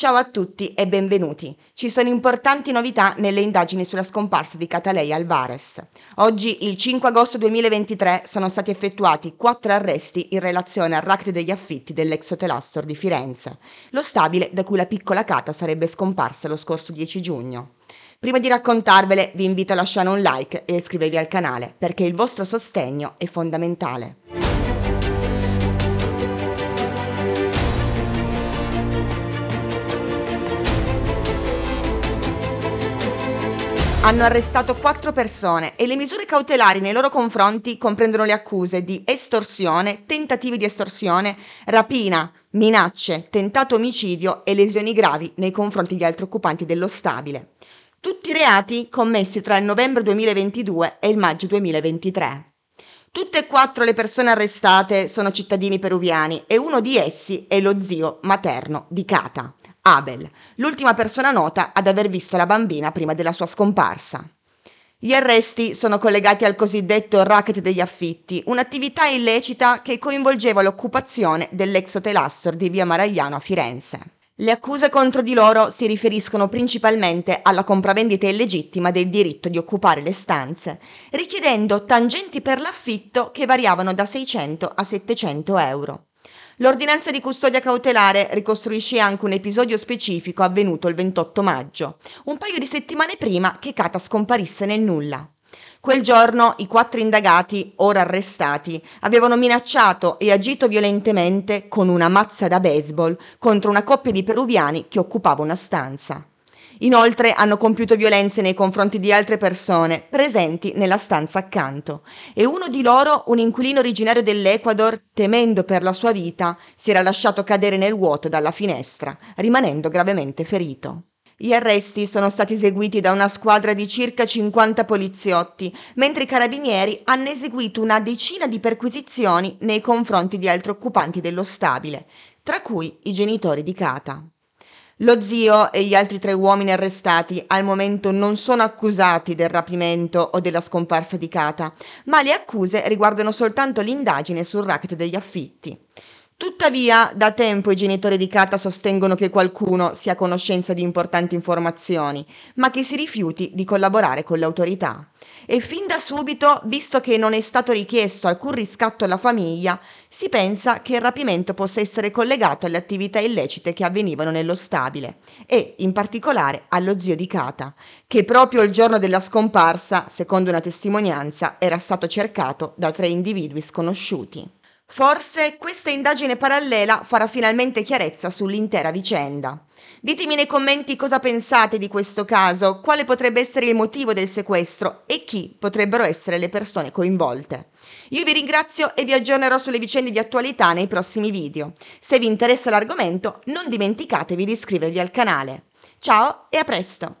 Ciao a tutti e benvenuti. Ci sono importanti novità nelle indagini sulla scomparsa di Catalei Alvarez. Oggi, il 5 agosto 2023, sono stati effettuati quattro arresti in relazione al racket degli affitti dell'ex hotel Astor di Firenze, lo stabile da cui la piccola Cata sarebbe scomparsa lo scorso 10 giugno. Prima di raccontarvele, vi invito a lasciare un like e iscrivervi al canale, perché il vostro sostegno è fondamentale. Hanno arrestato quattro persone e le misure cautelari nei loro confronti comprendono le accuse di estorsione, tentativi di estorsione, rapina, minacce, tentato omicidio e lesioni gravi nei confronti di altri occupanti dello stabile. Tutti reati commessi tra il novembre 2022 e il maggio 2023. Tutte e quattro le persone arrestate sono cittadini peruviani e uno di essi è lo zio materno di Cata. Abel, l'ultima persona nota ad aver visto la bambina prima della sua scomparsa. Gli arresti sono collegati al cosiddetto racket degli affitti, un'attività illecita che coinvolgeva l'occupazione dell'ex hotel Astor di via Maragliano a Firenze. Le accuse contro di loro si riferiscono principalmente alla compravendita illegittima del diritto di occupare le stanze, richiedendo tangenti per l'affitto che variavano da 600 a 700 euro. L'ordinanza di custodia cautelare ricostruisce anche un episodio specifico avvenuto il 28 maggio, un paio di settimane prima che Kata scomparisse nel nulla. Quel giorno i quattro indagati, ora arrestati, avevano minacciato e agito violentemente con una mazza da baseball contro una coppia di peruviani che occupava una stanza. Inoltre hanno compiuto violenze nei confronti di altre persone presenti nella stanza accanto e uno di loro, un inquilino originario dell'Ecuador, temendo per la sua vita, si era lasciato cadere nel vuoto dalla finestra, rimanendo gravemente ferito. Gli arresti sono stati eseguiti da una squadra di circa 50 poliziotti, mentre i carabinieri hanno eseguito una decina di perquisizioni nei confronti di altri occupanti dello stabile, tra cui i genitori di Cata. Lo zio e gli altri tre uomini arrestati al momento non sono accusati del rapimento o della scomparsa di Cata, ma le accuse riguardano soltanto l'indagine sul racket degli affitti. Tuttavia, da tempo i genitori di Kata sostengono che qualcuno sia a conoscenza di importanti informazioni, ma che si rifiuti di collaborare con le autorità. E fin da subito, visto che non è stato richiesto alcun riscatto alla famiglia, si pensa che il rapimento possa essere collegato alle attività illecite che avvenivano nello stabile e, in particolare, allo zio di Kata, che proprio il giorno della scomparsa, secondo una testimonianza, era stato cercato da tre individui sconosciuti. Forse questa indagine parallela farà finalmente chiarezza sull'intera vicenda. Ditemi nei commenti cosa pensate di questo caso, quale potrebbe essere il motivo del sequestro e chi potrebbero essere le persone coinvolte. Io vi ringrazio e vi aggiornerò sulle vicende di attualità nei prossimi video. Se vi interessa l'argomento non dimenticatevi di iscrivervi al canale. Ciao e a presto!